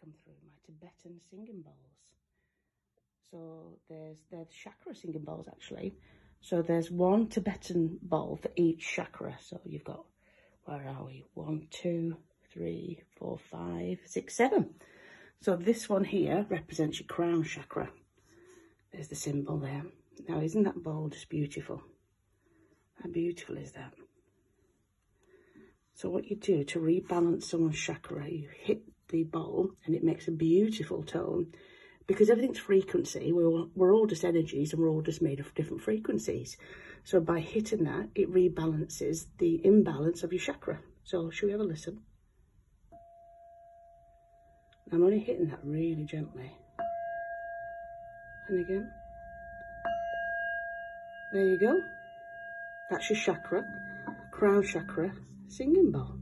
come through, my Tibetan singing bowls. So there's, there's chakra singing bowls actually. So there's one Tibetan bowl for each chakra. So you've got, where are we? One, two, three, four, five, six, seven. So this one here represents your crown chakra. There's the symbol there. Now, isn't that bowl just beautiful? How beautiful is that? So what you do to rebalance someone's chakra, you hit the bowl and it makes a beautiful tone because everything's frequency. We're all, we're all just energies and we're all just made of different frequencies. So by hitting that, it rebalances the imbalance of your chakra. So should we have a listen? I'm only hitting that really gently. And again. There you go. That's your chakra, crown chakra, singing bowl.